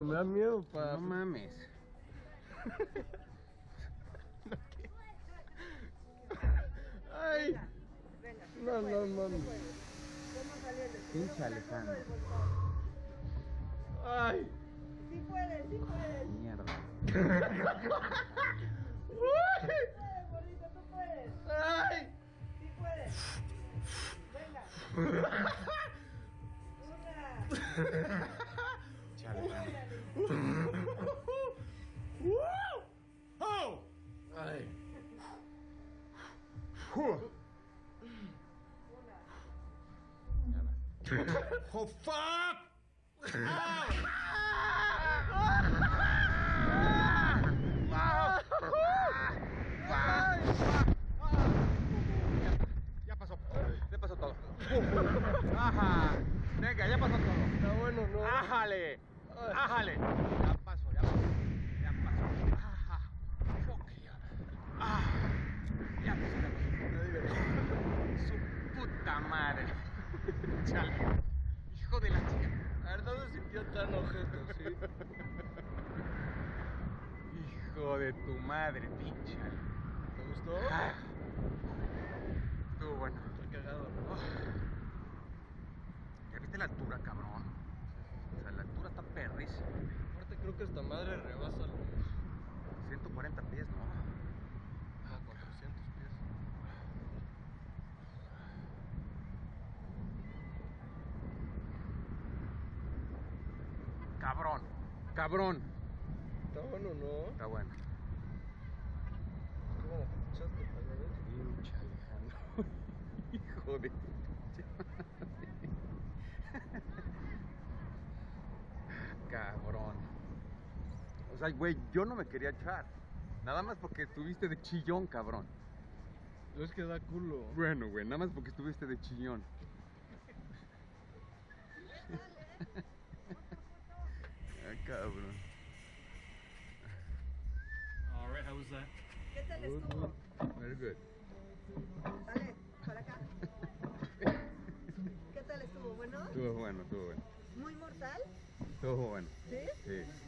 Me da miedo, pa. No mames. Ay, Venga, sí no, no, bolsón. Ay. Sí puedes, sí puedes. Mierda. Sí puedes, gordito, tú puedes. Ay. Sí puedes. Venga. Una. Chale. Ay. Oh fuck! Ya pasó. Ya pasó todo. Ajá. Venga, ya pasó todo. Está bueno, ¿no? ¡Ájale! ¡Ájale! Ya pasó, ya pasó. Ya pasó. Ajá. Ah. Ya pasó, ya pasó. Su puta madre. Chale. Hijo de la chica. A ver, se sintió tan ojete, ¿sí? Hijo de tu madre, pinche. ¿Te gustó? Ah. Estuvo bueno. Está cagado. ¿Ya viste la altura, cabrón? O sea, la altura está perrísima. Aparte creo que esta madre rebasa los 140 pies, ¿no? ah, 400 pies. Cabrón. Cabrón. Está bueno, ¿no? Está bueno. ¿Cómo te echaste para ver? Pinche Alejandro. Hijo de. Cabrón. O sea, güey, yo no me quería echar. Nada más porque estuviste de chillón, cabrón. No es que da culo. Bueno, güey, nada más porque estuviste de chillón. ah, cabrón. All right, how was that? ¿Qué tal estuvo? Very good. Dale, para acá. ¿Qué tal estuvo? ¿Bueno? Estuvo bueno, estuvo bueno. ¿Muy mortal? Estuvo bueno. ¿Sí? Sí.